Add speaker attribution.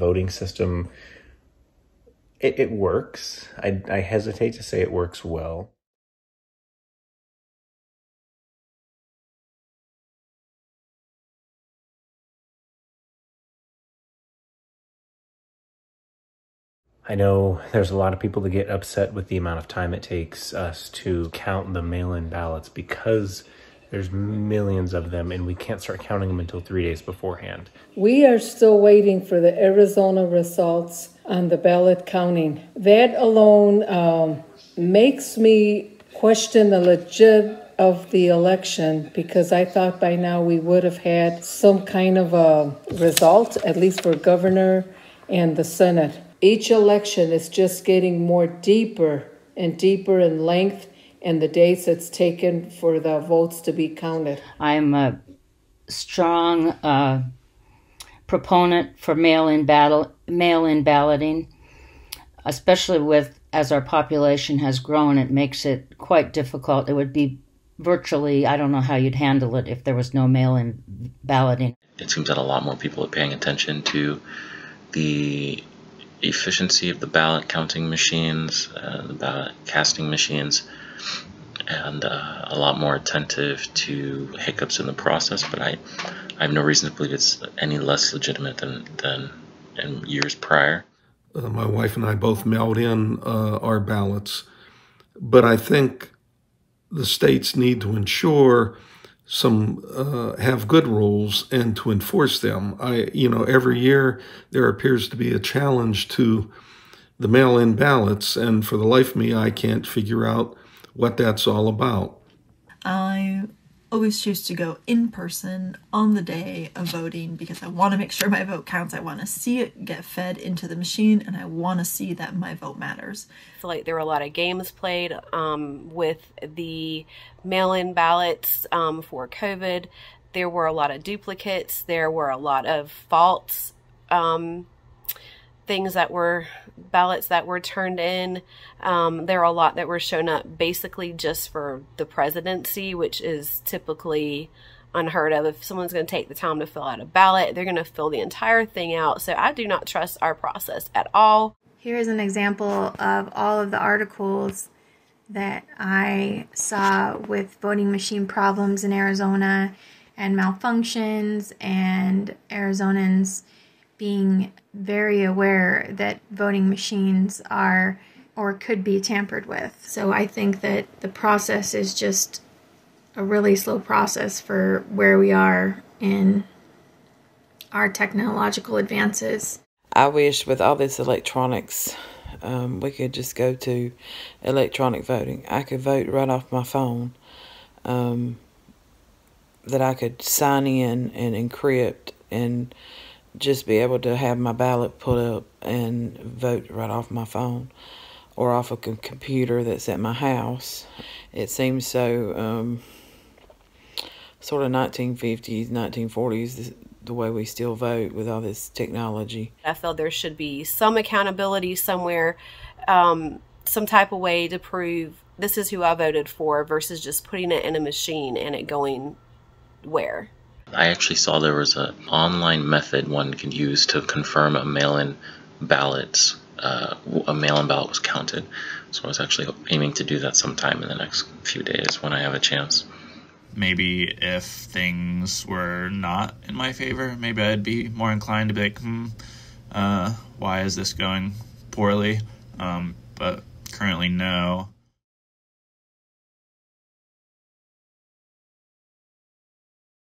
Speaker 1: voting system, it, it works. I, I hesitate to say it works well. I know there's a lot of people that get upset with the amount of time it takes us to count the mail-in ballots because there's millions of them and we can't start counting them until three days beforehand.
Speaker 2: We are still waiting for the Arizona results on the ballot counting. That alone um, makes me question the legit of the election because I thought by now we would have had some kind of a result, at least for governor and the Senate each election is just getting more deeper and deeper in length and the dates it's taken for the votes to be counted.
Speaker 3: I'm a strong uh, proponent for mail-in battle mail-in balloting, especially with as our population has grown. It makes it quite difficult. It would be virtually I don't know how you'd handle it if there was no mail-in balloting.
Speaker 4: It seems that a lot more people are paying attention to the efficiency of the ballot counting machines, uh, the ballot casting machines, and uh, a lot more attentive to hiccups in the process. But I, I have no reason to believe it's any less legitimate than, than in years prior.
Speaker 5: Uh, my wife and I both mailed in uh, our ballots, but I think the states need to ensure some uh, have good rules and to enforce them. I, you know, every year there appears to be a challenge to the mail-in ballots, and for the life of me, I can't figure out what that's all about.
Speaker 6: I always choose to go in person on the day of voting because I want to make sure my vote counts. I want to see it get fed into the machine and I want to see that my vote matters.
Speaker 7: Feel like there were a lot of games played um, with the mail in ballots um, for COVID. There were a lot of duplicates, there were a lot of faults. Um, things that were ballots that were turned in. Um, there are a lot that were shown up basically just for the presidency, which is typically unheard of. If someone's going to take the time to fill out a ballot, they're going to fill the entire thing out. So I do not trust our process at all.
Speaker 8: Here is an example of all of the articles that I saw with voting machine problems in Arizona and malfunctions and Arizonans being very aware that voting machines are or could be tampered with. So I think that the process is just a really slow process for where we are in our technological advances.
Speaker 9: I wish with all this electronics, um, we could just go to electronic voting. I could vote right off my phone. Um, that I could sign in and encrypt and just be able to have my ballot put up and vote right off my phone or off a computer that's at my house. It seems so um, sort of 1950s, 1940s, the way we still vote with all this technology.
Speaker 7: I feel there should be some accountability somewhere, um, some type of way to prove this is who I voted for versus just putting it in a machine and it going where.
Speaker 4: I actually saw there was an online method one could use to confirm a mail-in ballots, uh, a mail-in ballot was counted. So I was actually aiming to do that sometime in the next few days when I have a chance.
Speaker 10: Maybe if things were not in my favor, maybe I'd be more inclined to be like, hmm, uh, why is this going poorly? Um, but currently, no.